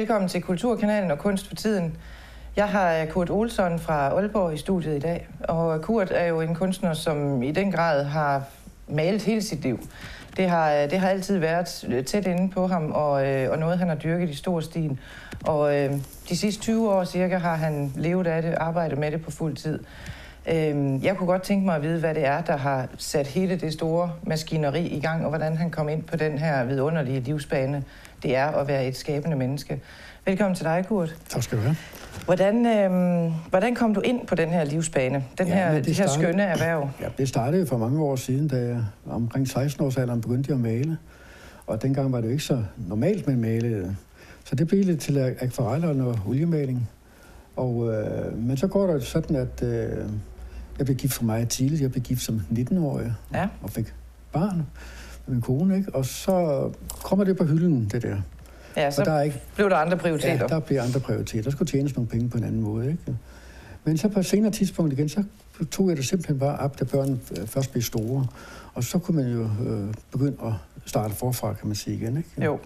Velkommen til Kulturkanalen og Kunst for Tiden. Jeg har øh, Kurt Olsson fra Aalborg i studiet i dag, og øh, Kurt er jo en kunstner, som i den grad har malet hele sit liv. Det har, øh, det har altid været tæt inde på ham, og, og noget, han har dyrket i stor stil. Og øh, de sidste 20 år cirka har han levet af det, arbejdet med det på fuld tid. Øh, jeg kunne godt tænke mig at vide, hvad det er, der har sat hele det store maskineri i gang, og hvordan han kom ind på den her vidunderlige livsbane, det er at være et skabende menneske. Velkommen til dig, Kurt. Tak skal du have. Hvordan, øh, hvordan kom du ind på den her livsbane, den ja, her, det, det her startede, skønne erhverv? Ja, det startede for mange år siden, da jeg omkring 16 års alderen begyndte at male. Og dengang var det jo ikke så normalt med male. Så det blev lidt til akvareller og oliemaling. Og, øh, men så går det sådan, at øh, jeg blev gift for mig tidligt. Jeg blev gift som 19-årig ja. og fik barn min kone. Ikke? Og så kommer det på hylden, det der. Ja, så der er ikke, blev der andre prioriteter. Ja, der blev andre prioriteter. Der skulle tjenes nogle penge på en anden måde. Ikke? Men så på et senere tidspunkt igen, så tog jeg det simpelthen bare op, da børnene øh, først blev store. Og så kunne man jo øh, begynde at starte forfra, kan man sige igen. Ikke? Jo.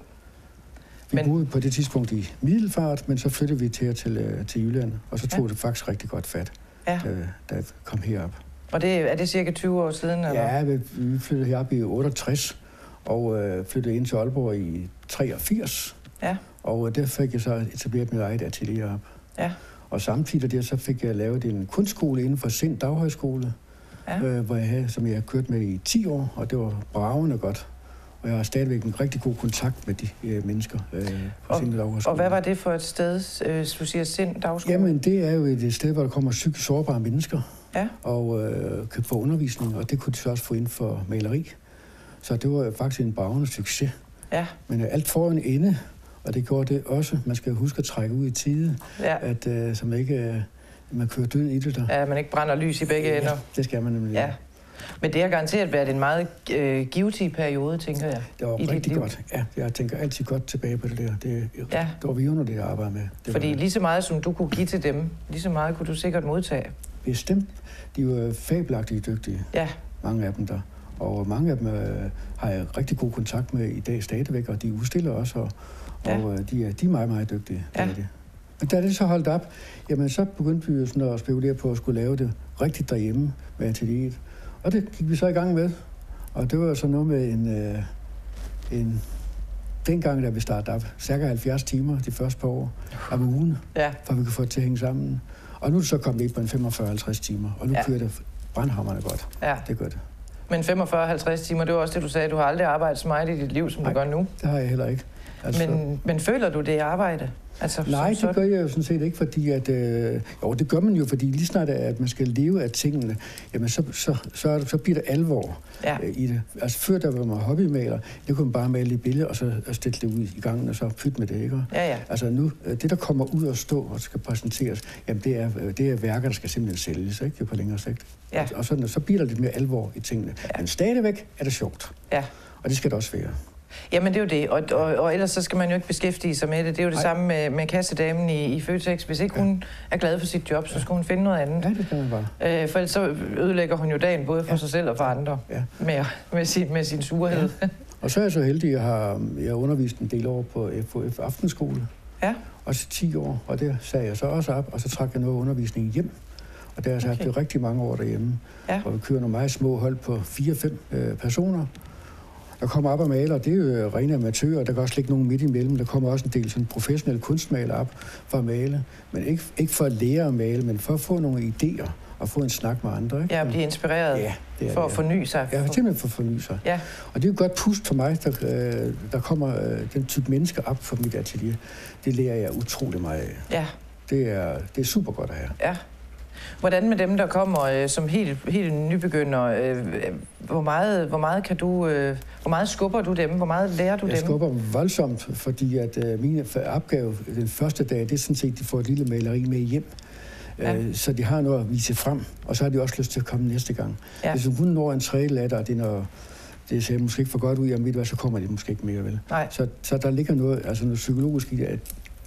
Vi men... boede på det tidspunkt i Middelfart, men så flyttede vi til, til, øh, til Jylland, og så tog ja. det faktisk rigtig godt fat, ja. da, da jeg kom herop. Og det, er det cirka 20 år siden? Eller? Ja, vi, flyttede herop i 68, og øh, flyttede ind til Aalborg i 83. Ja. Og øh, der fik jeg så etableret mit eget atelier op. Ja. Og samtidig der, så fik jeg lavet en kunstskole inden for Sind Daghøjskole, ja. øh, hvor jeg havde, som jeg har kørt med i 10 år, og det var bravende godt. Og jeg har stadigvæk en rigtig god kontakt med de øh, mennesker øh, på Sind Daghøjskole. Og hvad var det for et sted, øh, du siger Sind Dagskole? Jamen, det er jo et sted, hvor der kommer psykisk sårbare mennesker, ja. og øh, kan få undervisning, og det kunne de så også få ind for maleri. Så det var faktisk en bravende succes. Ja. Men øh, alt får en ende, og det gjorde det også. Man skal huske at trække ud i tide, ja. at uh, så man ikke uh, man kører død i det der. Ja, man ikke brænder lys i begge ja, ender. det skal man nemlig. Ja. Men det har garanteret været en meget øh, givetig periode, tænker jeg. Det var rigtig godt. Ja, jeg tænker altid godt tilbage på det der. Det, ja. det var vi under det, jeg arbejdede med. Det Fordi var, lige så meget, som du kunne give til dem, lige så meget kunne du sikkert modtage. Bestemt. De var fabelagtigt dygtige. Ja. Mange af dem der. Og mange af dem øh, har jeg rigtig god kontakt med i dag stadigvæk, og de udstiller også, og, ja. og øh, de, er, de er meget, meget dygtige. Ja. Er det. Men da det så holdt op, jamen så begyndte vi jo sådan at spekulere på at skulle lave det rigtigt derhjemme med atelieret. Og det gik vi så i gang med. Og det var så noget med en, øh, en dengang, da vi startede op, cirka 70 timer de første par år om ugen, ja. for at vi kunne få det til at hænge sammen. Og nu er det så kommet ind på en 45-50 timer, og nu ja. kører det brandhammerne godt. Ja. Det gør det. Men 45-50 timer, det var også det, du sagde. Du har aldrig arbejdet så meget i dit liv, som Nej, du gør nu. det har jeg heller ikke. Altså... Men, men føler du det arbejde? Altså, Nej, det gør jeg jo sådan set ikke, fordi at... Øh, jo, det gør man jo, fordi lige snart at man skal leve af tingene, jamen så, så, så, så bliver det alvor ja. øh, i det. Altså før der var man hobbymaler, det kunne man bare male et billede, og så og stille det ud i gangen, og så pytte med det, ikke? Ja, ja. Altså nu, øh, det der kommer ud og stå og skal præsenteres, jamen det er, øh, det er værker, der skal simpelthen sælges, ikke? Det er på længere sigt. Ja. Og sådan, så bliver der lidt mere alvor i tingene. Ja. Men stadigvæk er det sjovt. Ja. Og det skal det også være. Jamen det er jo det, og, og, og ellers så skal man jo ikke beskæftige sig med det. Det er jo det Ej. samme med, med kassedamen i, i Føtex. Hvis ikke ja. hun er glad for sit job, så skal hun finde noget andet. Ja, det kan man bare. Øh, for ellers så ødelægger hun jo dagen både for ja. sig selv og for andre ja. med, med, sin, med sin surhed. Ja. Og så er jeg så heldig, at jeg har, jeg har undervist en del år på FOF Aftenskole. Ja. Også 10 år, og det sagde jeg så også op, og så trak jeg noget undervisning hjem. Og der har jeg okay. haft rigtig mange år derhjemme. Ja. Og vi kører nogle meget små hold på 4-5 øh, personer der kommer op og maler, det er jo rene amatører. Der kan også ligge nogen midt imellem. Der kommer også en del sådan professionelle kunstmalere op for at male. Men ikke, ikke for at lære at male, men for at få nogle idéer og få en snak med andre. Ikke? Ja, og blive inspireret ja, det er, for at forny sig. Ja, simpelthen for at forny sig. Ja. Og det er jo godt pust for mig, der, øh, der kommer øh, den type mennesker op for mit atelier. Det lærer jeg utrolig meget af. Ja. Det er, det er super godt at have. Ja. Hvordan med dem, der kommer øh, som helt, helt nybegynder? Øh, hvor, meget, hvor meget kan du, øh, hvor meget skubber du dem? Hvor meget lærer du jeg dem? Jeg skubber dem voldsomt, fordi at øh, min opgave den første dag, det er sådan set, at de får et lille maleri med hjem. Ja. Øh, så de har noget at vise frem, og så har de også lyst til at komme næste gang. Ja. Hvis hun når en tredje latter, og det, når, det ser måske ikke for godt ud, jamen ved du hvad, så kommer de måske ikke mere, vel? Nej. Så, så der ligger noget, altså noget psykologisk i det, at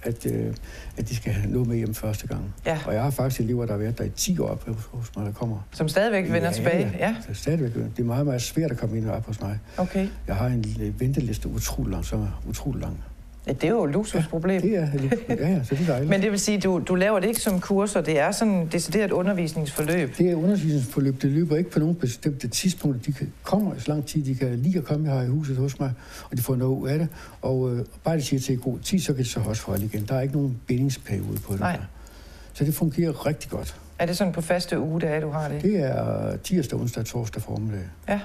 at, øh, at de skal have noget med hjem første gang. Ja. Og jeg har faktisk elever, der har været der i 10 år hos mig, der kommer. Som stadigvæk vender ja, tilbage? Ja, ja. stadigvæk. Det er meget, meget svært at komme ind og op hos mig. Okay. Jeg har en venteliste utrolig lang, som er utrolig lang. Ja, det er jo et luksusproblem. Det er, ja, ja, så det er dejligt. Men det vil sige, du, du laver det ikke som kurser, det er sådan et decideret undervisningsforløb. Det er undervisningsforløb, det løber ikke på nogen bestemte tidspunkter. De kommer så lang tid, de kan lige at komme her i huset hos mig, og de får noget ud af det. Og øh, bare de siger til god tid, så kan de så også holde igen. Der er ikke nogen bindingsperiode på det Nej. Så det fungerer rigtig godt. Er det sådan på faste ugedage, du har det? Det er tirsdag, onsdag, torsdag formiddag. Ja.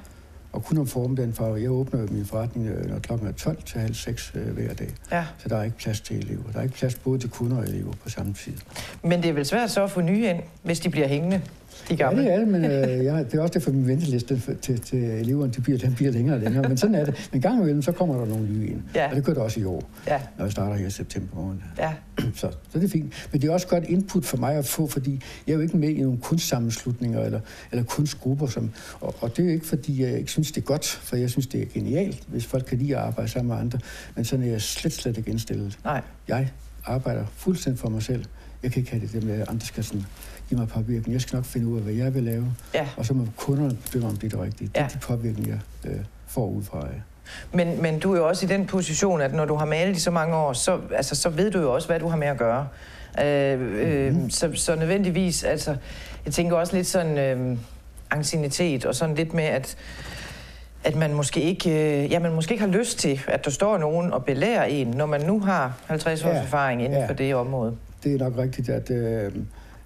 Og kun om formiddagen, for jeg åbner min forretning, øh, når klokken er 12 til halv 6 øh, hver dag. ja. Så der er ikke plads til elever. Der er ikke plads både til kunder og elever på samme tid. Men det er vel svært så at få nye ind, hvis de bliver hængende, de Ja, gamle? det er det, men øh, jeg, det er også derfor, min venteliste til, til eleverne de bliver, den bliver længere og længere. Men sådan er det. Men en gang imellem, så kommer der nogle nye ind. Ja. Og det gør det også i år, Ja, når jeg starter her i september måned. ja, Så, så det er fint. Men det er også godt input for mig at få, fordi jeg er jo ikke med i nogle kunstsammenslutninger eller, eller kunstgrupper. Som, og, og det er jo ikke, fordi jeg ikke synes, det er godt, for jeg synes, det er genialt, hvis folk kan lide at arbejde sammen med andre. Men sådan er jeg slet, slet ikke indstillet. nej. Jeg arbejder fuldstændig for mig selv. Jeg kan ikke have det der med, at andre skal sådan give mig påvirkning. Jeg skal nok finde ud af, hvad jeg vil lave. Ja. Og så må kunderne bedømme, om det er det rigtige. Det Ja. er de påvirkninger, jeg øh, får ud fra. Øh. Men, men du er jo også i den position, at når du har malet i så mange år, så, altså, så ved du jo også, hvad du har med at gøre. Øh, øh, Mhm. så, så nødvendigvis, altså, jeg tænker også lidt sådan øh, ancienitet og sådan lidt med, at at man måske ikke, øh, ja, man måske ikke har lyst til, at der står nogen og belærer en, når man nu har 50 års Ja, erfaring inden ja. for det område. Det er nok rigtigt, at, øh,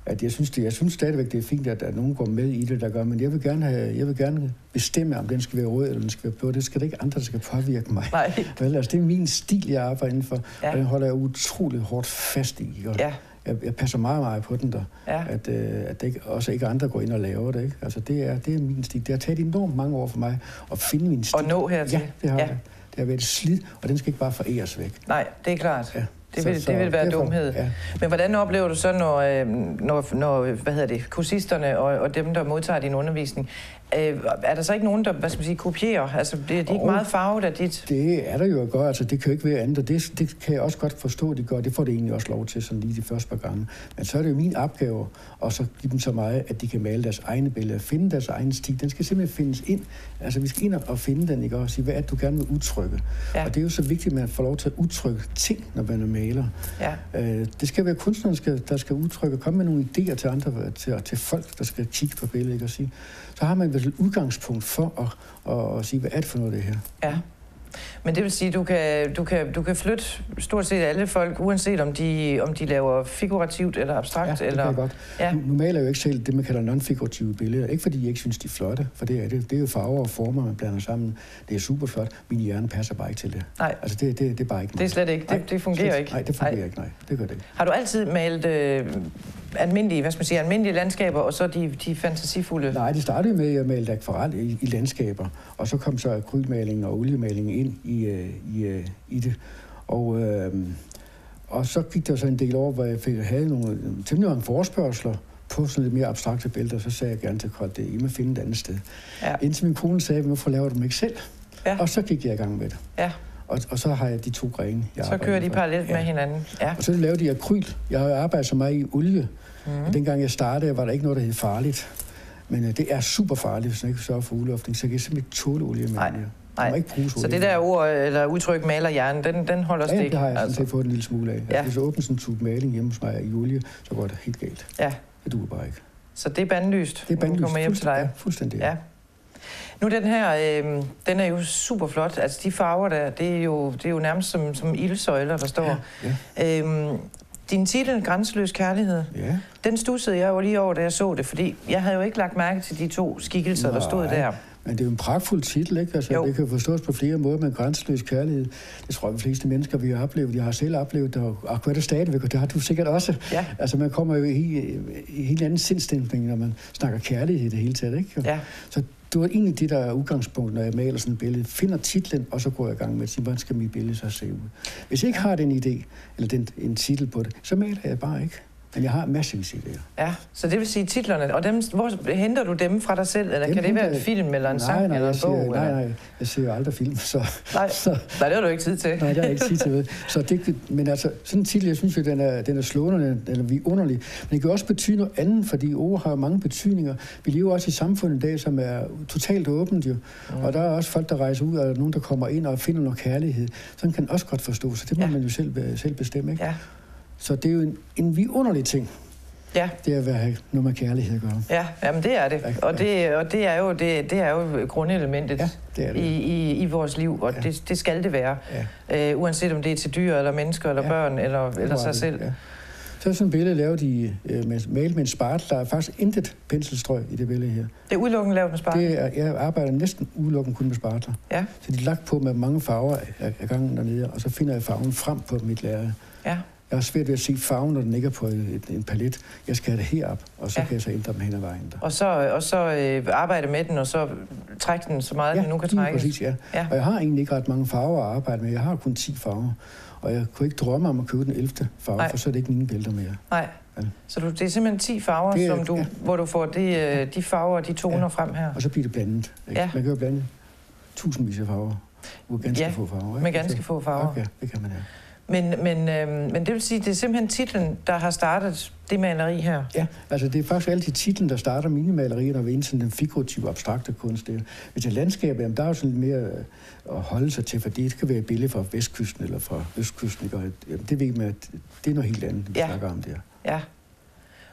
at jeg, synes det, jeg synes stadigvæk, det er fint, at, at nogen går med i det, der gør, men jeg vil gerne, have, jeg vil gerne bestemme, om den skal være rød eller den skal være blå. Det skal det ikke andre, der skal påvirke mig. Nej. Vel, altså, det er min stil, jeg arbejder indenfor, Ja. og den holder jeg utrolig hårdt fast i. Og Ja, jeg, jeg passer meget, meget på den der. ja, at, øh, at det ikke, også ikke andre går ind og laver det. Ikke? Altså, det er, det er min stil. Det har taget enormt mange år for mig at finde min stil. og nå hertil. Ja, det har Ja. Det har været et slid, og den skal ikke bare foræres væk. Nej, det er klart. Ja. Det vil, det vil være derfor- dumhed. Ja. Men hvordan oplever du så, når, øh, når, når hvad hedder det, kursisterne og, og dem, der modtager din undervisning, øh, er der så ikke nogen, der hvad skal man sige, kopierer? Altså, det, de er ikke Jo. meget farvet af dit... Det er der jo at gøre. Altså, det kan jo ikke være andet, og det, det kan jeg også godt forstå, at de gør. Det får det egentlig også lov til, sådan lige de første par gange. Men så er det jo min opgave at så give dem så meget, at de kan male deres egne billeder, finde deres egen stil. Den skal simpelthen findes ind. Altså, vi skal ind og finde den, ikke? Og sige, hvad er det, du gerne vil udtrykke? Ja. Og det er jo så vigtigt, at man får lov til at udtrykke ting, når man er maler. Ja, Øh, det skal være kunstneren, der skal, der skal udtrykke, komme med nogle idéer til andre, til, til folk, der skal kigge på billedet, ikke? Og sige, så har man vel et udgangspunkt for at, at, at sige, hvad er det for noget, det her? ja. Men det vil sige, du kan, du kan, du kan flytte stort set alle folk, uanset om de, om de laver figurativt eller abstrakt. Ja, det eller... kan godt. Ja. Nu, nu maler jeg jo ikke selv det, man kalder non-figurative billeder. Ikke fordi jeg ikke synes, de er flotte, for det er det. Det er jo farver og former, man blander sammen. Det er super flot. Min hjerne passer bare ikke til det. Nej, Altså, det, det, det er bare ikke det er slet ikke. Det, det fungerer slet, ikke. Nej, det fungerer ikke. Nej, det gør det ikke. Har du altid malet øh, almindelige, hvad skal man sige, almindelige landskaber, og så de, de fantasifulde? Nej, det startede med, at jeg malte akvarel i, i landskaber, og så kom så akrylmalingen og oliemalingen ind i, øh, i, øh, i det. Og, øh, og så gik der så en del år, hvor jeg fik, havde nogle temmelig mange forespørgseler på sådan lidt mere abstrakte billeder, så sagde jeg gerne til Kold, det I må finde et andet sted. Ja. Indtil min kone sagde, hvorfor laver du dem ikke selv? Ja. Og så gik jeg i gang med det. Ja, Og, og så har jeg de to grene, jeg så kører de parallelt Ja. med hinanden. Ja. Og så lavede de akryl. Jeg har jo arbejdet så meget i olie, Mm. og dengang jeg startede, var der ikke noget, der hed farligt. Men øh, det er super farligt, hvis man ikke sørger for udluftning, så jeg kan simpelthen ikke tåle olie mere. nej. Jeg ikke bruge Så det der ord, eller udtryk malerhjernen, den, den holder Ja, stik. det har jeg sådan altså. set fået en lille smule af. Ja. Ja. Hvis jeg åbner sådan en tube maling hjemme hos mig i olie, så går det helt galt. Ja, Det duer bare ikke. så det er bandlyst. Det er bandlyst. kommer hjem til dig. Ja, fuldstændig. Ja. Nu den her, øh, den er jo super flot. Altså de farver der, det er jo, det er jo nærmest som, som ildsøjler, der står. Ja. Øhm, din titel, Grænseløs Kærlighed, ja. den stussede jeg jo lige over, da jeg så det, fordi jeg havde jo ikke lagt mærke til de to skikkelser, der stod Nej. der. Men det er jo en pragtfuld titel, ikke? Altså, Jo. det kan forstås på flere måder med grænseløs kærlighed. Det tror jeg, de fleste mennesker vi har oplevet. Jeg har selv oplevet det, og det stadigvæk, og det har du sikkert også. Ja, Altså, man kommer jo i, i, i en helt anden sindstemning, når man snakker kærlighed i det hele taget, ikke? ja, Så det var egentlig det, der er udgangspunkt, når jeg maler sådan et billede. Finder titlen, og så går jeg i gang med at sige, hvordan skal mit billede så se ud? Hvis jeg ikke har den idé, eller den, en titel på det, så maler jeg bare ikke. Men jeg har massevis af idéer. Ja, så det vil sige titlerne, og dem, hvor henter du dem fra dig selv, eller Dem kan det være en film, eller en nej, sang, nej, eller en bog? Nej, eller? nej, jeg ser jo aldrig film, så... Nej, så nej, det har du ikke tid til. Nej, det har jeg ikke tid til. ved. Så det, men altså, sådan en titel, jeg synes jo, den er, den er slående, den er vidunderlig. Men det kan også betyde noget andet, fordi ord har mange betydninger. Vi lever også i et samfund i dag, som er totalt åbent jo. Mm. Og der er også folk, der rejser ud, og nogen, der kommer ind og finder noget kærlighed. Sådan kan man også godt forstå, så det må Ja. man jo selv, selv bestemme, ikke? Ja, Så det er jo en, en vidunderlig ting, ja, det er at have noget med kærlighed at gøre. ja, jamen det er det. Og det, og det er jo, det, det er jo grundelementet Ja, det er det. I, i, i vores liv, og Ja. det, det skal det være. Ja. Øh, uanset om det er til dyr, eller mennesker, eller Ja. børn, eller, eller sig det, selv. Ja. Så er sådan et billede lavet i, øh, med, malet med en spartel. Der er faktisk intet penselstrøg i det billede her. Det er udelukkende lavet med spark. Det er, jeg arbejder næsten udelukkende kun med spartler. Ja, Så de er lagt på med mange farver af, af gangen dernede, og så finder jeg farven frem på mit lærer. ja, Jeg har svært ved at se farven, når den ligger på et, en palet. Jeg skal have det herop, og så Ja. ja. kan jeg så ændre dem hen ad vejen. Der. og så, og så øh, arbejde med den, og så trække den så meget, ja, den nu kan trække. præcis, ja. Ja. Og jeg har egentlig ikke ret mange farver at arbejde med. Jeg har kun 10 farver. Og jeg kunne ikke drømme om at købe den 11. farve, Nej. for så er det ikke mine billeder mere. Nej. Ja. Så du, det er simpelthen 10 farver, Det er- som du, ja. hvor du får de, øh, de farver og de toner Ja. frem her. Og så bliver det blandet. Ikke? Ja. Man kan jo blande tusindvis af farver. Med ganske Ja, få farver. Ikke? Med ganske få farver. Okay, det kan man have. Men, men, øh, men det vil sige, det er simpelthen titlen, der har startet det maleri her. Ja, altså det er faktisk altid titlen, der starter mine malerier, når vi er sådan den figurative, abstrakte kunst. Er- Hvis det er landskab, jamen, der er jo sådan lidt mere øh, at holde sig til, for det kan være et billede fra vestkysten eller fra østkysten. Ikke? Og, jamen, det ved man, at det er noget helt andet, vi ja. snakker om der. Ja.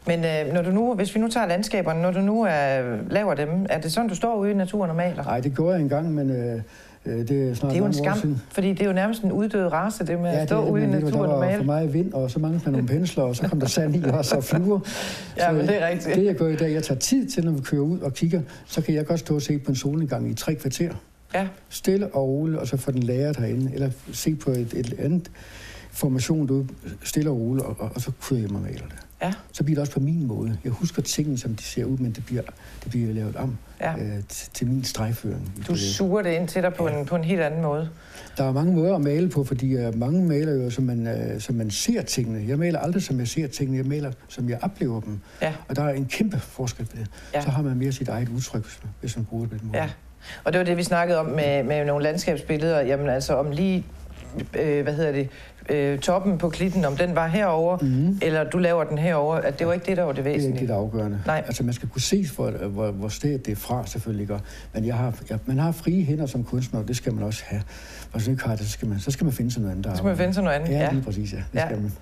Men øh, når du nu, hvis vi nu tager landskaberne, når du nu er, laver dem, er det sådan, du står ude i naturen og maler? Nej, det gjorde jeg engang, men øh, øh, det er snart Det er jo en skam, siden. fordi det er jo nærmest en uddød race, det med at det stå det, ude i naturen der og var for meget vind, og så manglede man nogle pensler, og så kom der sand i, og så flyver. Ja, Så men det er rigtigt. Det jeg gør i dag, jeg tager tid til, når vi kører ud og kigger, så kan jeg godt stå og se på en solnedgang i tre kvarter. Ja, stille og roligt, og så få den læret herinde, eller se på et, et andet formation derude, stille og roligt, og, og, og så kører jeg og maler det. Ja, Så bliver det også på min måde. Jeg husker tingene, som de ser ud, men det bliver, det bliver lavet om ja. øh, til, min stregføring. Du suger det ind til dig på, en, på en helt anden måde. Der er mange måder at male på, fordi uh, mange maler jo, som man, uh, som man ser tingene. Jeg maler aldrig, som jeg ser tingene. Jeg maler, som jeg oplever dem. Ja. Og der er en kæmpe forskel på det. Ja. Så har man mere sit eget udtryk, hvis man- hvis man bruger det på den måde. Ja, og det var det, vi snakkede om med, med nogle landskabsbilleder. Jamen altså om lige, øh, hvad hedder det, øh, toppen på klitten, om den var herover Mm. eller du laver den herover, at det var ikke det, der var det Det er ikke væsentlige. det, der er afgørende. Nej. Altså, man skal kunne se, hvor, hvor, hvor stedet det er fra, selvfølgelig. Ikke? Men jeg har, jeg, man har frie hænder som kunstner, og det skal man også have. Og hvis ikke har det, så skal man, så skal man finde sig noget andet. der Så skal man finde sig noget andet. Ja, Ja. lige præcis, ja. Det Ja. skal man.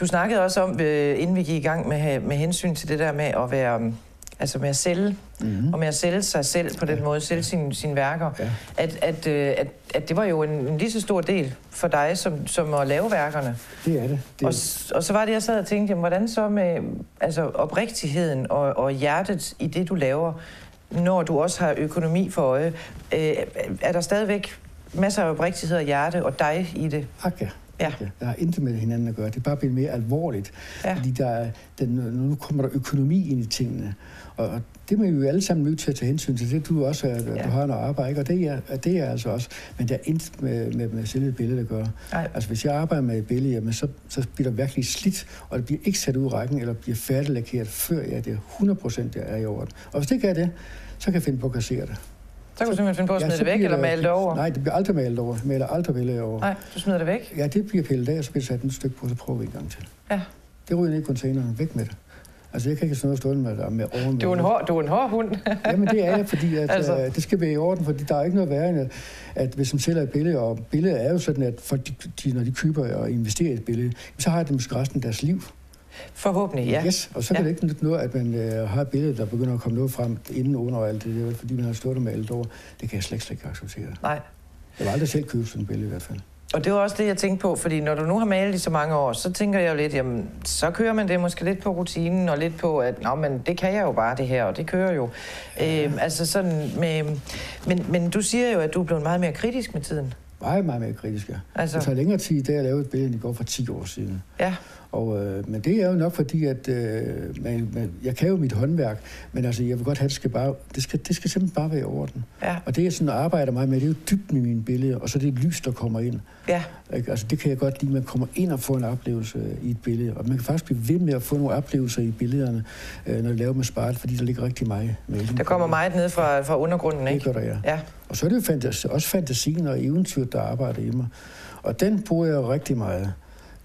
Du snakkede også om, øh, inden vi gik i gang med, med hensyn til det der med at være, altså med at sælge, Mm-hmm. og med at sælge sig selv på den Ja. måde, sælge sine, sine værker, Ja. at, at, øh, at, at det var jo en, en lige så stor del for dig, som, som at lave værkerne. Det er det. det Og, og så var det, jeg sad og tænkte, jamen, hvordan så med altså, oprigtigheden og, og hjertet i det, du laver, når du også har økonomi for øje. Øh, er der stadigvæk masser af oprigtighed og hjerte og dig i det? Ak, ja. Ja. Ja. Der har intet med hinanden at gøre. Det er bare blevet mere alvorligt. Ja. Fordi der er, den, nu kommer der økonomi ind i tingene. Og, og det må vi jo alle sammen nødt til at tage hensyn til. Det du også, at Ja. ja. du har noget arbejde, ikke? og det er, det er altså også. Men der er intet med, med, med selve billedet at gøre. Nej. Altså hvis jeg arbejder med et billede, jamen, så, så bliver der virkelig slidt, og det bliver ikke sat ud i rækken, eller bliver færdiglakeret, før jeg det er 100% jeg er i orden. Og hvis det kan det, så kan jeg finde på at kassere det. Så kan du simpelthen finde på at smide så det væk, eller male det over? Nej, det bliver aldrig malet over. Jeg maler aldrig billeder over. Nej, du smider det væk? Ja, det bliver pillet af, og så bliver sat et stykke på, så prøver vi en gang til. Ja. Det ryger ned i containeren. Væk med det. Altså, jeg kan ikke sådan noget stående med, med oven. Du er en hård, du er en hård hund. Jamen, det er jeg, fordi at, Altså. altså. øh, det skal være i orden, fordi der er ikke noget værre end, at, at hvis man sælger et billede, og billedet er jo sådan, at folk, de, de, når de køber og investerer i et billede, så har de måske resten af deres liv. Forhåbentlig, ja. Yes, og så kan Ja. ja. det ikke nytte noget, at man øh, har et billede, der begynder at komme noget frem inden under alt det der, fordi man har stået med alt over. Det kan jeg slet, slet ikke acceptere. Nej. Jeg vil aldrig selv købe sådan et billede i hvert fald. Og det var også det, jeg tænkte på, fordi når du nu har malet i så mange år, så tænker jeg jo lidt, jamen, så kører man det måske lidt på rutinen, og lidt på, at Nå, men det kan jeg jo bare det her, og det kører jo. Øh, altså sådan med, men, men du siger jo, at du er blevet meget mere kritisk med tiden. Meget, meget mere kritisk, ja. Altså, Det tager længere tid, da jeg lavede et billede, end det går for 10 år siden. ja, Og, øh, men det er jo nok fordi, at øh, man, man, jeg kan jo mit håndværk, men altså, jeg vil godt have, at det skal, bare, det skal, det skal simpelthen bare være i orden. Ja. Og det, jeg sådan arbejder meget med, det er jo dybden i mine billeder, og så det lys, der kommer ind. Ja. Ikke? Altså, det kan jeg godt lide, man kommer ind og får en oplevelse i et billede. Og man kan faktisk blive ved med at få nogle oplevelser i billederne, øh, når du laver med spart, fordi der ligger rigtig meget med Der kommer meget ned fra, fra undergrunden, ikke? Det gør der, ja. Ja. Og så er det jo fantasi, også fantasien og eventyr, der arbejder i mig. Og den bruger jeg rigtig meget.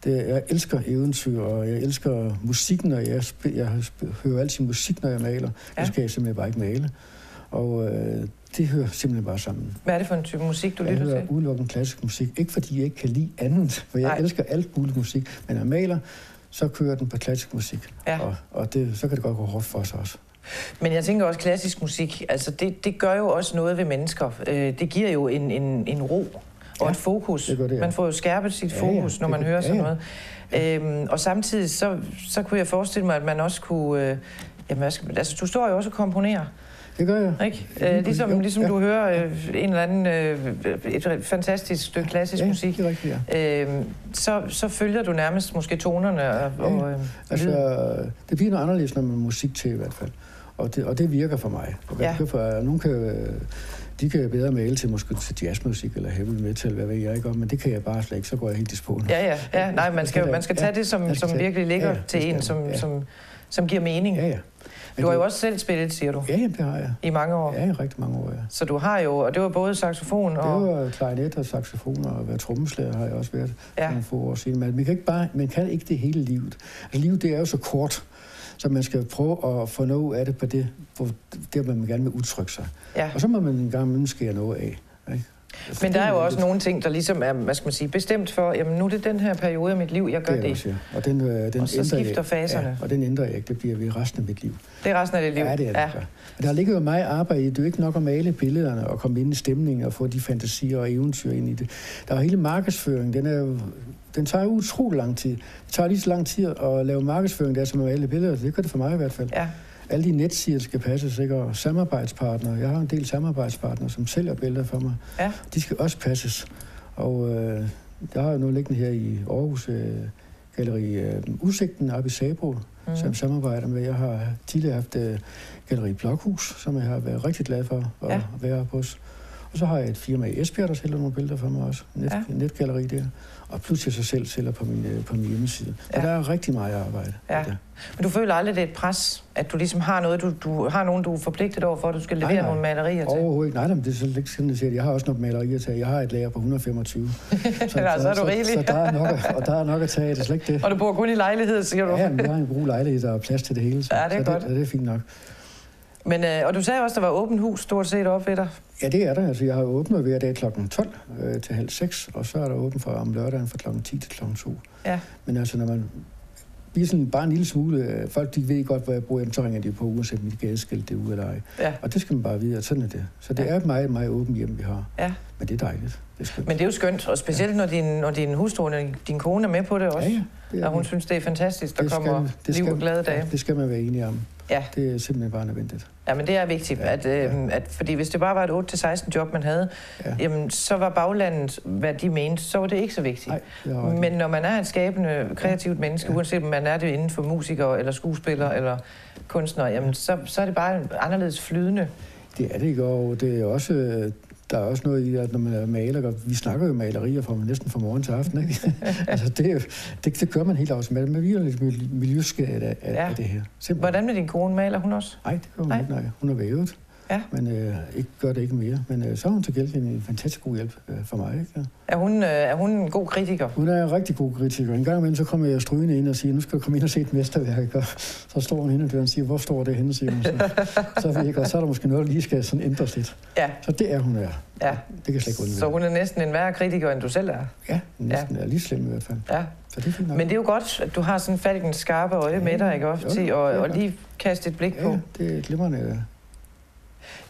Det, jeg elsker eventyr, og jeg elsker musikken, og jeg, spil, jeg hører altid musik, når jeg maler. Ja. Det skal jeg simpelthen bare ikke male. Og øh, det hører simpelthen bare sammen. Hvad er det for en type musik, du jeg lytter til? Jeg hører udelukkende klassisk musik. Ikke fordi jeg ikke kan lide andet, for jeg Nej. elsker alt muligt musik. Men når jeg maler, så kører den på klassisk musik. Ja. Og, og det, så kan det godt gå hårdt for os også. Men jeg tænker også klassisk musik, altså det, det gør jo også noget ved mennesker. Øh, det giver jo en, en, en ro og Ja, et fokus. det det, ja. Man får jo skærpet sit Ja, fokus, ja, når det man gør- hører sådan ja, ja. noget. Øhm, og samtidig så, så kunne jeg forestille mig, at man også kunne... Øh, jamen, altså, du står jo også og komponerer, Det gør jeg. ikke? Ja, Øh, ligesom jo, ligesom ja. du hører øh, en eller anden øh, et fantastisk stykke klassisk ja, musik, det er rigtigt, ja. øh, så, så følger du nærmest måske tonerne og, Ja, og øh, Altså, lyden. det bliver noget anderledes, når man musik til i hvert fald. Og det, og det virker for mig. Og Ja. ja. for, nogen kan, de kan bedre male til måske til jazzmusik eller heavy metal, hvad ved jeg ikke om, men det kan jeg bare slet ikke, så går jeg helt i spåen. Ja, ja, ja. Nej, man skal, man skal tage det, som, som virkelig ligger ja, til en, som, ja. som, som giver mening. Ja, ja. Men Du har jo også selv spillet, siger du, Ja, jamen, det har jeg. i mange år. Ja, i rigtig mange år, ja. Så du har jo, og det var både saxofon og... Det var klarinet og saxofon og være trommeslager har jeg også været ja. nogle få år siden. Men man kan, ikke bare, man kan ikke det hele livet. Altså, livet det er jo så kort, så man skal prøve at få noget ud af det på det, hvor, der man gerne vil udtrykke sig. Ja. Og så må man en gang imellem skære noget af. Ikke? Men der det er jo også nogle ting, der ligesom er, hvad skal man sige, bestemt for, jamen nu er det den her periode af mit liv, jeg gør det. er det. Også, ja. Og den, øh, den Og så ændrer jeg- skifter faserne. Ja, og den ændrer jeg ikke. Det bliver ved resten af mit liv. Det er resten af dit liv. Ja, det er det. Ja. Ja. Og der ligger jo meget arbejde i det. Det er jo ikke nok at male billederne og komme ind i stemningen og få de fantasier og eventyr ind i det. Der er hele markedsføringen. Den, er jo, den tager jo utrolig lang tid. Det tager lige så lang tid at lave markedsføring, der som at male billeder. Det gør det for mig i hvert fald. ja. Alle de netsider skal passes, ikke? og samarbejdspartnere. Jeg har en del samarbejdspartnere, som sælger billeder for mig. Ja. De skal også passes. Og øh, der har jeg noget liggende her i Aarhus øh, Galeri øh, Udsigten oppe i Sabro, mm. som samarbejder med. Jeg har tidligere haft øh, Galeri Blokhus, som jeg har været rigtig glad for at Ja. være hos. Og så har jeg et firma i Esbjerg, der sælger nogle billeder for mig også. Net, ja. Netgalleri der. Og plus jeg så selv sælger på min, øh, på min hjemmeside. Så Ja. der er rigtig meget arbejde. Ja. Men du føler aldrig, det er et pres, at du ligesom har noget, du, du har nogen, du er forpligtet over for, at du skal levere Nej, nej. nogle malerier til. Overhovedet ikke. Nej, nej, men det er slet ikke sådan, jeg siger. det. Jeg har også noget malerier til. Jeg har et lager på 125. Så, Ja, så er du så, rigelig. så, der er nok, og der er nok at tage. Det er slet ikke det. Og du bor kun i lejlighed, siger du? Ja, men jeg har en god lejlighed, der er plads til det hele. Så, Ja, det er så godt. Det, så det er fint nok. Men, øh, og du sagde også, at der var åbent hus stort set op ved dig. Ja, det er der. Altså, jeg har åbnet hver dag kl. 12 øh, til halv 6, og så er der åbent fra om lørdagen fra kl. 10 til kl. 2. Ja. Men altså, når man bliver sådan bare en lille smule... øh, Folk, de ved godt, hvor jeg bor, jamen, så ringer de på, uanset mit gadeskilt det er ude eller ej. Ja. Og det skal man bare vide, at sådan er det. Så det Ja. er et meget, meget åbent hjem, vi har. Ja. Men det er dejligt. Det. Men det er jo skønt, og specielt når din, når din hustru og din kone er med på det også. Ja, ja. Det er Og hun synes, det er fantastisk, der Det skal- kommer det liv skal- og glade dage. Ja, det skal man være enig om. Ja. Det er simpelthen bare nødvendigt. Ja, men det er vigtigt, Ja, at, øh, at, fordi hvis det bare var et 8-16 job, man havde, Ja. jamen, så var baglandet, hvad de mente, så var det ikke så vigtigt. Nej, det. Men når man er et skabende, kreativt menneske, Ja. uanset om man er det inden for musikere, eller skuespiller, eller kunstner, jamen, så, så er det bare anderledes flydende. Det er det ikke, og det er også, der er også noget i, at når man er maler, og vi snakker jo malerier fra næsten fra morgen til aften, ikke? altså det, det, det gør man helt automatisk. Man bliver lidt mil- miljøskadet af, Ja. ja. af det her. Simpelthen. Hvordan med din kone? Maler hun også? Nej, det gør hun Nej. ikke, nej. Hun er vævet, Ja. men øh, ikke, gør det ikke mere. Men øh, så er hun til gengæld en fantastisk god hjælp øh, for mig. Ikke? Er hun, øh, er hun en god kritiker? Hun er en rigtig god kritiker. En gang imellem, så kommer jeg strygende ind og siger, nu skal du komme ind og se et mesterværk. Og så står hun henne og og siger, hvor står det henne, siger hun. Så, så, ved jeg godt, så er der måske noget, der lige skal sådan ændres lidt. Ja, Så det er hun er. ja. Det kan jeg slet ikke undvære. Så hun er næsten en værre kritiker, end du selv er. Ja, næsten ja. er lige slem i hvert fald. Ja. Så det er. Men det er jo godt, at du har sådan falkens skarpe øje med dig, ikke også? Jo, Til at, og godt. lige kaste et blik på. Ja, det er glimrende.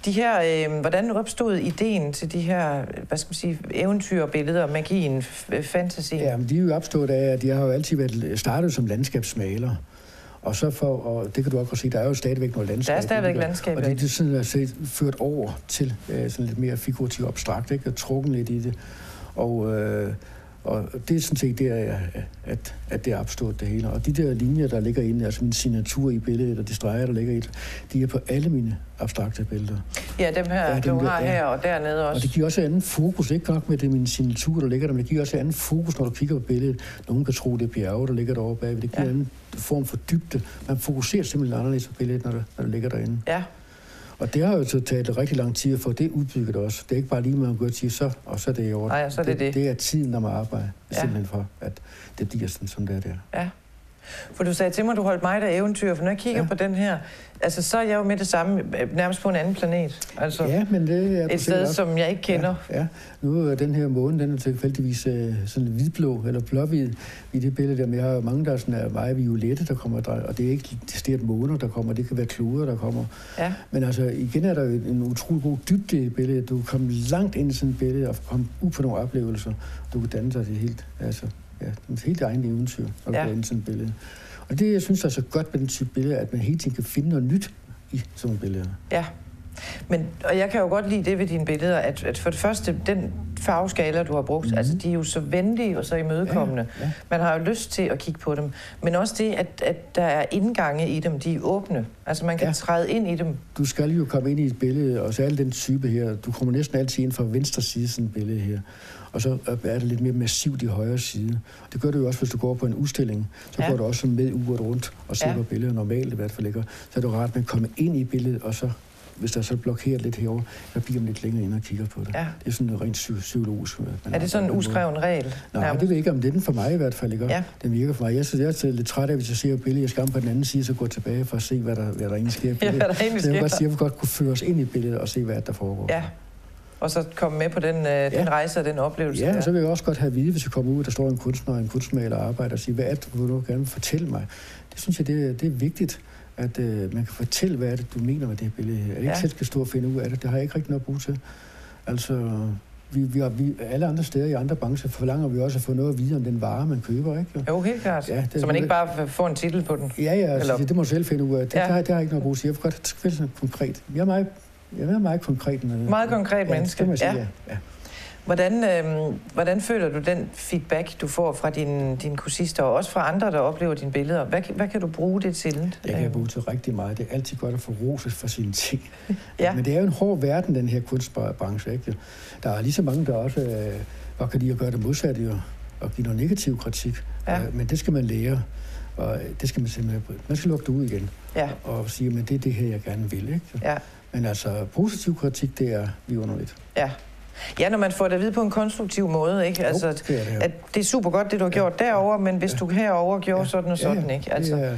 De her, øh, hvordan opstod ideen til de her, hvad skal man sige, eventyrbilleder, magien, f- fantasien? Ja, men de er jo opstået af, at jeg har jo altid været startet som landskabsmaler. Og så for, og det kan du også godt se, der er jo stadigvæk noget landskab. Der er stadigvæk i det. landskab Og det, det. er sådan at se, ført over til øh, sådan lidt mere figurativt abstrakt, ikke? Og trukken lidt i det. Og, øh, Og det er sådan set det, at, at, det er opstået det hele. Og de der linjer, der ligger inde, altså min signatur i billedet, og de streger, der ligger i det, de er på alle mine abstrakte billeder. Ja, dem her, ja, dem du der, har her og dernede også. Og det giver også anden fokus, ikke nok med det min signatur, der ligger der, men det giver også anden fokus, når du kigger på billedet. Nogen kan tro, det er bjerge, der ligger derovre bagved. Det giver ja. en form for dybde. Man fokuserer simpelthen anderledes på billedet, når det, når det ligger derinde. Ja. Og det har jo så taget rigtig lang tid at få det udbygget også. Det er ikke bare lige, man går og siger, så, og så er det i orden. Nej, så er det, det, det. det er tiden, når man arbejder, ja. simpelthen for, at det bliver sådan, som det er der. Ja. For du sagde til mig, at du holdt mig der eventyr, for når jeg kigger ja. på den her, altså så er jeg jo med det samme, nærmest på en anden planet. Altså, ja, men det er Et sted, også. som jeg ikke kender. Ja, ja. Nu er den her måne, den er tilfældigvis uh, sådan hvidblå, eller blåhvid i det billede der, men jeg har mange, der er sådan er meget violette, der kommer, der, og det er ikke stedet måner, der kommer, det kan være kloder, der kommer. Ja. Men altså, igen er der jo en utrolig god dybde i billedet. Du kan komme langt ind i sådan et billede og komme ud på nogle oplevelser. Du kan danne sig det helt, altså, ja, helt egen eventyr, når ja. du ind i sådan et billede. Og det, jeg synes er så godt med den type billeder, at man hele tiden kan finde noget nyt i sådan nogle billeder. Ja, men, og jeg kan jo godt lide det ved dine billeder, at, at for det første, den farveskala, du har brugt, mm-hmm. altså de er jo så venlige og så imødekommende. Ja, ja. Man har jo lyst til at kigge på dem. Men også det, at, at der er indgange i dem, de er åbne. Altså man kan ja. træde ind i dem. Du skal jo komme ind i et billede, og så alle den type her. Du kommer næsten altid ind fra venstre side sådan et billede her og så er det lidt mere massivt i højre side. Det gør du jo også, hvis du går på en udstilling. Så ja. går du også med uret rundt og ser ja. på billedet normalt i hvert fald ligger. Så er det rart, at man kommer ind i billedet, og så hvis der så blokerer lidt herovre, så bliver man lidt længere ind og kigger på det. Ja. Det er sådan rent psy- psykologisk. Er det sådan en uskreven regel? Nej, det ved jeg ikke, om det er den for mig i hvert fald. Ikke? Ja. Den virker for mig. Jeg, jeg er lidt træt af, hvis jeg ser et billede, jeg skal på den anden side, så går tilbage for at se, hvad der, hvad der egentlig sker. Ja, hvad der egentlig så jeg vil godt sige, at jeg vil godt kunne føre os ind i billedet og se, hvad der foregår. Ja, og så komme med på den, øh, ja. den rejse og den oplevelse. Ja, og så vil jeg også godt have at vide, hvis jeg kommer ud, der står en kunstner og en kunstmaler og arbejder og siger, hvad er det, du vil gerne fortælle mig? Det synes jeg, det, er, det er vigtigt, at øh, man kan fortælle, hvad er det, du mener med det her billede her. Jeg ikke selv skal stå og finde ud af det, det har jeg ikke rigtig noget brug til. Altså, vi, vi, har, vi, alle andre steder i andre brancher forlanger vi også at få noget at vide om den vare, man køber, ikke? Jo, helt klart. Ja, det, så man ikke bare får en titel på den? Ja, ja, altså, det, det må du selv finde ud af. Det, ja. det, har, det har jeg ikke noget brug til. Jeg vil godt det konkret. Jeg er meget jeg er meget konkret. Med, meget konkret ja, menneske. Det sige, ja. ja. Hvordan, øh, hvordan føler du den feedback, du får fra dine, din kursister, og også fra andre, der oplever dine billeder? Hvad, hvad kan du bruge det til? Jeg kan bruge til rigtig meget. Det er altid godt at få rose for sine ting. ja. Men det er jo en hård verden, den her kunstbranche. Ikke? Der er lige så mange, der også øh, godt kan lide at gøre det modsatte, jo, og give noget negativ kritik. Ja. Øh, men det skal man lære. Og det skal man simpelthen... Man skal lukke det ud igen. Ja. Og sige, men det er det her, jeg gerne vil. Ikke? Ja. Men altså, positiv kritik, det er vidunderligt. Ja. Ja, når man får det at vide på en konstruktiv måde, ikke? Altså, jo, det er det, at det er super godt, det du har gjort ja. derover, men hvis ja. du herover gjorde ja. sådan og sådan, ja, ikke? Altså. Det er,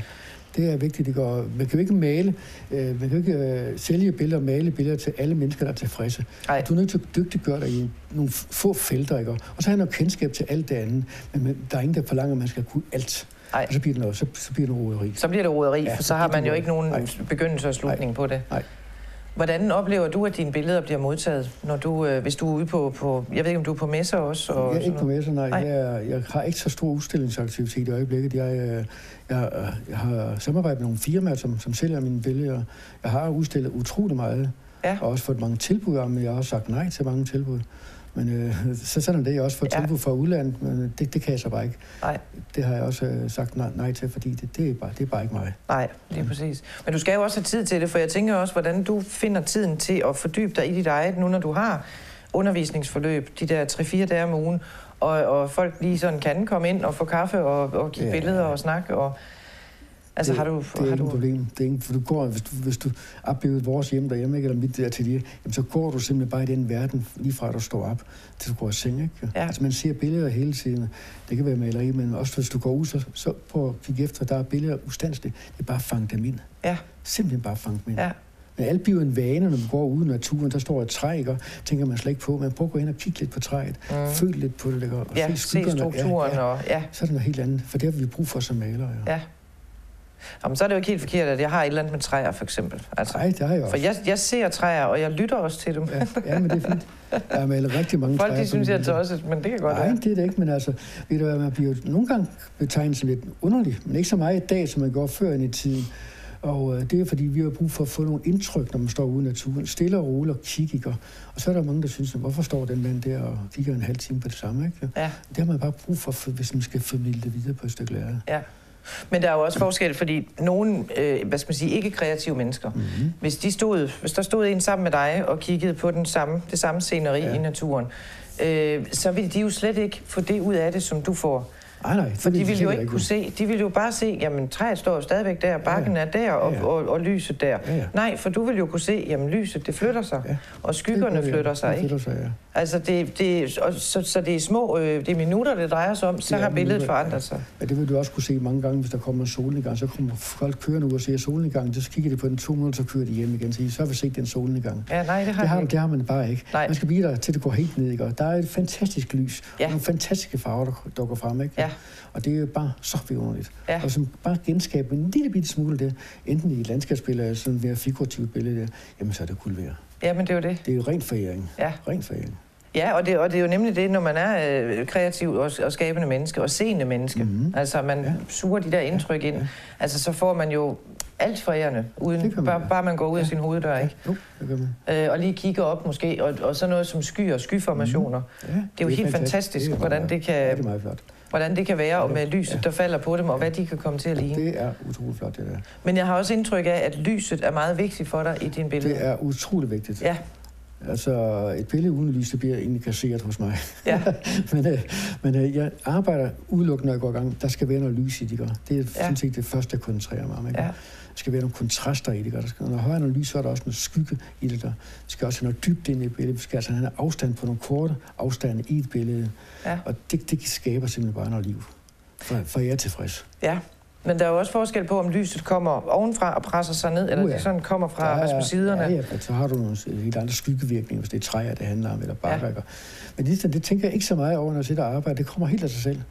det er vigtigt. Det går, man kan jo ikke male, øh, man kan jo ikke øh, sælge billeder og male billeder til alle mennesker, der er tilfredse. Ej. Du er nødt til at dygtiggøre dig i nogle få felter, ikke? Og så har jeg noget kendskab til alt det andet, men der er ingen, der forlanger, at man skal kunne alt. Ej. Og så bliver det noget, så, så bliver det roderi. Så bliver det roderi, ja, for så har man jo ikke nogen begyndelse og slutning Ej. på det. Nej. Hvordan oplever du, at dine billeder bliver modtaget, når du, øh, hvis du er ude på, på... Jeg ved ikke, om du er på messer også? Og jeg er ikke på messer, nej. nej. Jeg, jeg har ikke så stor udstillingsaktivitet i øjeblikket. Jeg, jeg, øh, jeg, jeg har samarbejdet med nogle firmaer, som, som sælger mine billeder. Jeg har udstillet utrolig meget, ja. og også fået mange tilbud, men jeg har også sagt nej til mange tilbud. Men øh, så sådan det, jeg også får ja. tilbud fra udlandet, men det, det kan jeg så bare ikke. Nej. Det har jeg også øh, sagt nej, nej til, fordi det, det, er bare, det er bare ikke mig. Nej, lige ja. præcis. Men du skal jo også have tid til det, for jeg tænker også, hvordan du finder tiden til at fordybe dig i dit eget, nu når du har undervisningsforløb, de der 3-4 dage om ugen, og, og folk lige sådan kan komme ind og få kaffe og, og kigge ja. billeder og snakke og Altså, det, har du, det er har du... problem. Det er ikke, for du går, hvis du, hvis du oplever vores hjem derhjemme, ikke, eller mit der til det, jamen, så går du simpelthen bare i den verden, lige fra du står op, til du går i seng. Ikke? Ja. Altså, man ser billeder hele tiden. Det kan være maleri, men også hvis du går ud, så, så på at kigge efter, der er billeder ustandsligt. Det er bare at fange dem ind. Ja. Simpelthen bare at fange dem ind. Ja. Men alt bliver en vane, når man går ud i naturen. Der står et træ, ikke? tænker man slet ikke på. Man prøver at gå ind og kigge lidt på træet. Mm. Føle lidt på det. Ikke? Og ja, se, se strukturen. Ja, ja. Og, ja. Så er det noget helt andet. For det har vi brug for som malere. Ja. ja. Jamen, så er det jo ikke helt forkert, at jeg har et eller andet med træer, for eksempel. Altså, Nej, det har jeg også. For jeg, jeg ser træer, og jeg lytter også til dem. Ja, ja men det er fint. Jeg har malet rigtig mange Folk, træer. Folk, de synes, jeg er tosset, men det kan godt Nej, være. det er det ikke, men altså, ved du hvad, man bliver nogle gange betegnet som lidt underlig, men ikke så meget i dag, som man går før i tiden. Og øh, det er, fordi vi har brug for at få nogle indtryk, når man står ude i naturen. Stille og roligt og kigge, ikke? Og, så er der mange, der synes, hvorfor står den mand der og kigger en halv time på det samme, ikke? Ja. Det har man bare brug for, hvis man skal formidle det videre på et stykke lærred. Ja. Men der er jo også forskel, fordi nogle, øh, hvad skal man sige, ikke kreative mennesker, mm-hmm. hvis, de stod, hvis der stod en sammen med dig og kiggede på den samme, det samme sceneri ja. i naturen, øh, så ville de jo slet ikke få det ud af det, som du får. Nej, nej. For de ville jo ikke kunne se, de ville jo bare se, jamen træet står jo stadigvæk der, bakken er der, og, Ja, ja. og, og lyset der. Ja, ja. Nej, for du vil jo kunne se, jamen lyset det flytter sig, Ja. og skyggerne Det flytter ja. sig, Det ikke? flytter sig, ja. Altså, det, det, og så, så det er små, øh, det er minutter, det drejer sig om, så har billedet minutter, forandret sig. Ja, det vil du også kunne se mange gange, hvis der kommer en solnedgang. Så kommer folk kørende ud og ser solnedgang. Så kigger de på den to minutter, så kører de hjem igen. Så, så har vi set den solnedgang. Ja, nej, det har Det har, ikke. det har man bare ikke. Nej. Man skal blive der, til det går helt ned. Ikke? Og der er et fantastisk lys. Ja. Og nogle fantastiske farver, der, går frem. Ikke? Ja. Og det er bare så vidunderligt. Ja. Og som bare genskabe en lille bitte smule af det, enten i et landskabsbillede eller sådan et mere figurativt billede, der, jamen så er det værd. Ja, men det er jo det. Det er jo rent foræring. Ja. Rent foræring. Ja, og det, og det er jo nemlig det, når man er øh, kreativ og, og skabende menneske og seende menneske. Mhm. Mm-hmm. Altså, man Ja. ja. suger de der indtryk ind. ja. Altså, så får man jo alt forærende, uden, Det man, bare, ja. bare man går ud af Ja. sin hoveddør, ikke? Jo, det gør man. Øh, og lige kigger op måske, og, og så noget som sky og skyformationer. Ja, Det er jo helt fantastisk, jo hvordan det kan- Ja, det er meget flot. Hvordan det kan være, og med Ja. lyset, der falder på dem, og hvad de kan komme til at ligne. Det er utroligt flot, det der. Men jeg har også indtryk af, at lyset er meget vigtigt for dig i din billede. Det er utroligt vigtigt. Ja, Altså, et billede uden lys, det bliver egentlig kasseret hos mig. ja, men øh, men øh, jeg arbejder udelukkende, når jeg går i gang. Der skal være noget lys i det? Det er Ja. sådan set det første, jeg koncentrerer mig om. Ikke? ja. Skal være nogle kontraster i det. Der skal, noget lys, så er der også noget skygge i det. Der skal også have noget dybt ind i et billede. Vi skal altså have en afstand på nogle korte afstande i et billede. Ja. Og det, det skaber simpelthen bare noget liv. For, for jeg er tilfreds. ja. Men der er jo også forskel på, om lyset kommer ovenfra og presser sig ned, eller Uh, ja. det sådan kommer fra er- man, siderne. Ja, ja, så har du nogle helt andre skyggevirkninger, hvis det er træer, det handler om, eller bakker. Ja. Men det, det tænker jeg ikke så meget over, når jeg sidder og arbejder. Det kommer helt af sig selv.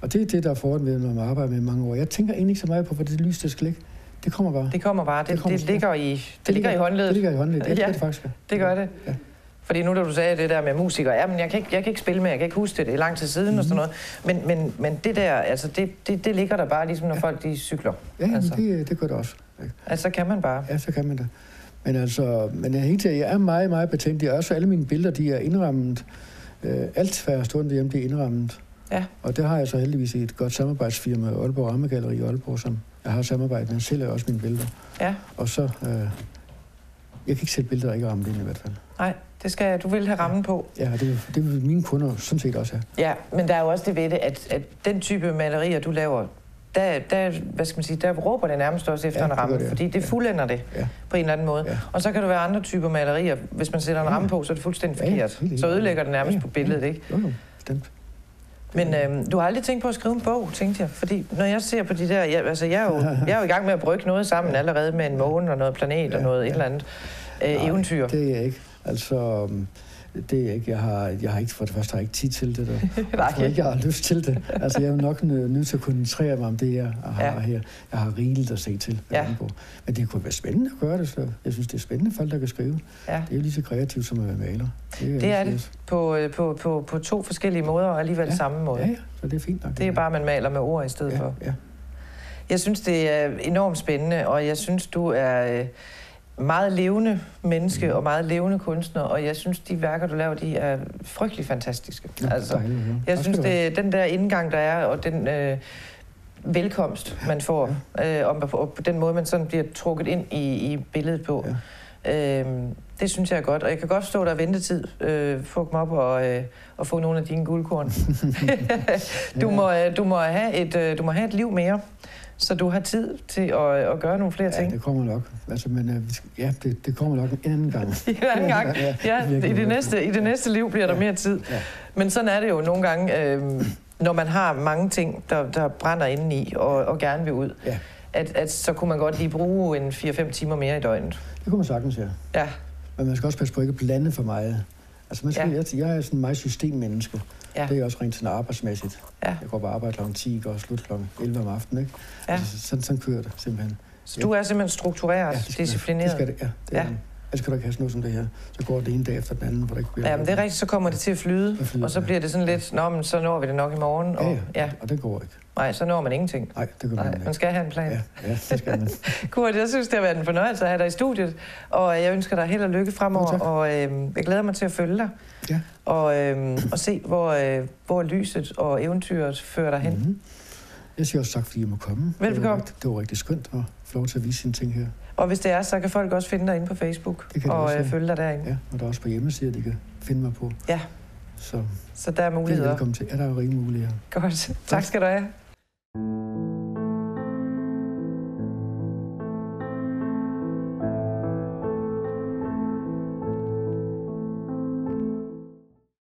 Og det er det, der er foran ved, når man arbejder med mange år. Jeg tænker egentlig ikke så meget på, hvor det lys, der skal ligge. Det kommer bare. Det kommer bare. Det, Det det, kommer- det ligger i, det, det ligger i Det håndledet. ligger i håndledet. Det, Ja. ja. det faktisk. Det gør det. Ja. Fordi nu, da du sagde det der med musikere, ja, men jeg kan ikke, jeg kan ikke spille med, jeg kan ikke huske det, det er lang tid siden mm-hmm. og sådan noget. Men, men, men det der, altså det, det, det ligger der bare, ligesom når folk de cykler. Ja, altså, det, det gør det også. ikke? altså kan man bare. Ja, så kan man det. Men altså, men jeg, helt, jeg er meget, meget betænkt. Jeg også alle mine billeder, de er indrammet. Øh, alt, hvad jeg stående hjemme, det er indrammet. Ja. Og det har jeg så heldigvis i et godt samarbejdsfirma, Aalborg Rammegalleri i Aalborg, som jeg har samarbejdet med. Jeg sælger også mine billeder. Ja, Og så... Øh, jeg kan ikke sætte billeder, der ikke er rammet ind i hvert fald. nej, det skal du vil have rammen på. Ja, det, det vil mine kunder sådan set også have. Ja, men der er jo også det ved det, at, at den type malerier, du laver, der, der, hvad skal man sige, der råber det nærmest også efter Ja, en ramme, det, ja. fordi det Ja. fuldender det Ja. på en eller anden måde. Ja. Og så kan der være andre typer malerier, hvis man sætter en Ja. ramme på, så er det fuldstændig Ja, ja, forkert. helt, helt. Så ødelægger det nærmest Ja, på billedet, ikke? Jo, jo. Men øhm, du har aldrig tænkt på at skrive en bog, tænkte jeg. Fordi når jeg ser på de der... Jeg, altså, jeg, er jo, jeg er jo i gang med at brygge noget sammen allerede med en måne og noget planet og Ja, noget et ja. eller andet øh, Nej, eventyr. Det er jeg ikke. Altså, um, det er ikke. Jeg har, jeg har ikke, for det første har jeg ikke tid til det. Der. Jeg tror ikke, jeg har lyst til det. Altså, jeg er nok nø- nødt til at koncentrere mig om det, jeg har Ja. ja. her. Jeg har rigeligt at se til. Ja. det angår. Men det kunne være spændende at gøre det, så jeg synes, det er spændende folk, der kan skrive. Ja. Det er jo lige så kreativt som at være maler. Det er altid- det. På, øh, på, på, på to forskellige måder, og alligevel Ja. samme måde. Ja, ja, så det er fint nok. Det er bare, at man maler med ord i stedet ja, for. Ja. Jeg synes, det er enormt spændende, og jeg synes, du er øh, meget levende menneske Mhm. og meget levende kunstner, og jeg synes, de værker, du laver, de er frygtelig fantastiske. Ja, Altså, dejligt høre. jeg synes, det den der indgang, der er, og den øh, velkomst, man får, øh, og, og på den måde, man sådan bliver trukket ind i, i billedet på. Ja. Øhm, det synes jeg er godt, og jeg kan godt stå der og ventetid, øh, få dem op og, øh, og få nogle af dine guldkorn. du, må, øh, du, må have et, øh, du må have et liv mere, så du har tid til at, at gøre nogle flere Ja, ting. det kommer nok. Altså, men, øh, ja, det, det kommer nok en anden gang. en anden gang. Ja, Ja, i det, næste, i det næste liv bliver der Ja. mere tid. Ja. Men sådan er det jo nogle gange, øh, når man har mange ting, der, der brænder indeni og, og gerne vil ud. Ja. At, at så kunne man godt lige bruge en 4-5 timer mere i døgnet. Det kunne man sagtens, ja. Ja, Men man skal også passe på ikke at blande for meget. Altså, man skal, Ja. ja. jeg, jeg er sådan meget systemmenneske. Ja. Det er også rent sådan arbejdsmæssigt. Ja. Jeg går på arbejde kl. 10 og slut kl. 11 om aftenen. Ikke? Ja. Altså, sådan, sådan kører det simpelthen. så du er simpelthen struktureret, det skal, disciplineret. Det skal det, ja. Det Ja. ja. Ellers kan du ikke have sådan noget som det her. Så går det en dag efter den anden, hvor det ikke bliver... Ja, men det er rigtigt, så kommer det til at flyde, flyder, og så ja. bliver det sådan lidt, nå, men så når vi det nok i morgen. Ja, Og, ja. ja. Og det går ikke. Nej, så når man ingenting. Nej, det kan Nej, man man ikke. skal have en plan. Ja, ja, det skal man. Kurt, jeg synes, det har været en fornøjelse at have dig i studiet, og jeg ønsker dig held og lykke fremover, tak. og øh, jeg glæder mig til at følge dig, Ja. og, øh, og se, hvor, øh, hvor lyset og eventyret fører dig hen. Mm-hmm. Jeg siger også tak, fordi I må komme. Det var, Velbekomme. rigtig, det var rigtig skønt at få lov til at vise sine ting her. Og hvis det er, så kan folk også finde dig inde på Facebook, Det kan de og også, øh, ja. følge dig derinde. Ja, og der er også på hjemmesider, de kan finde mig på. Ja. Så Så der er det er muligheder. velkommen til. Ja, der er jo rige muligheder. Godt. Tak skal du have.